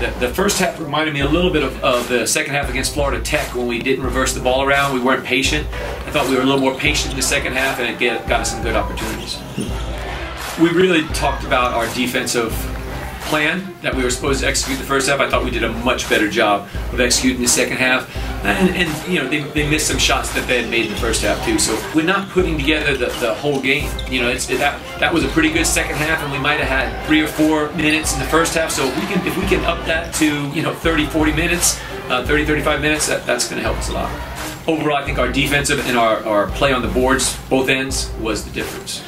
The first half reminded me a little bit of, of the second half against Florida Tech when we didn't reverse the ball around. We weren't patient. I thought we were a little more patient in the second half, and it get, got us some good opportunities. We really talked about our defensive plan that we were supposed to execute the first half. I thought we did a much better job of executing the second half. And, and you know, they, they missed some shots that they had made in the first half too. So we're not putting together the, the whole game. You know, it's that that was a pretty good second half, and we might have had three or four minutes in the first half. So if we can if we can up that to you know 30, 40 minutes, uh, 30, 35 minutes, that, that's going to help us a lot. Overall, I think our defensive and our, our play on the boards, both ends, was the difference.